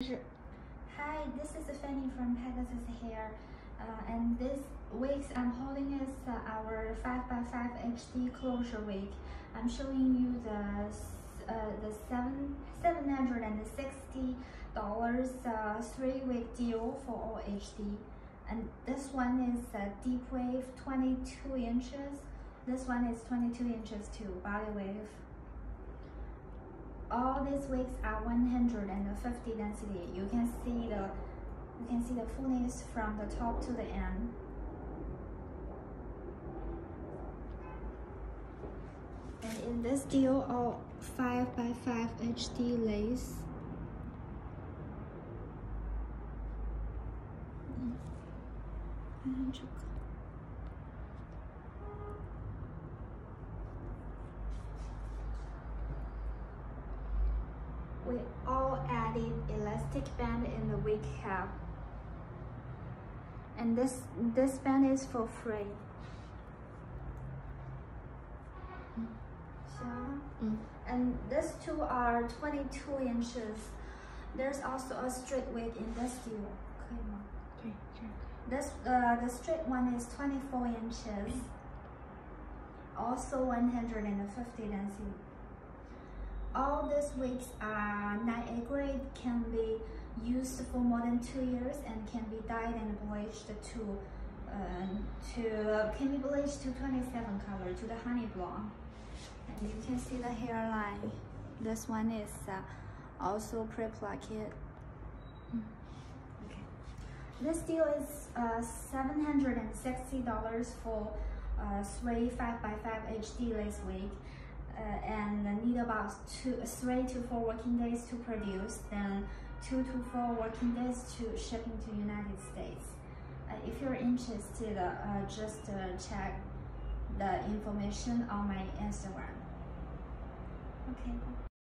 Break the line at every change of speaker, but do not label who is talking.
Hi, this is Fanny from Pegasus Hair, uh, and this week I'm holding is uh, our 5x5 HD closure wig. I'm showing you the uh, the seven seven hundred and sixty dollars uh, three week deal for all HD, and this one is a deep wave 22 inches. This one is 22 inches too, body wave all these wigs are 150 density. You can see the you can see the fullness from the top to the end. And in this deal, all 5 by 5 HD lace. We all added elastic band in the wig cap. And this, this band is for free. So, mm. and these two are 22 inches. There's also a straight wig in this deal. Okay, This, uh, the straight one is 24 inches. Also 150 density these wigs are 9A grade, can be used for more than two years and can be dyed and bleached to uh, to can be bleached to 27 color to the honey blonde. And you can see the hairline. This one is uh, also pre-plucked. Okay. This deal is uh, $760 for uh, three 5x5 HD lace wig uh, and about two, three to four working days to produce, then two to four working days to shipping to United States. Uh, if you're interested, uh, just check the information on my Instagram. Okay.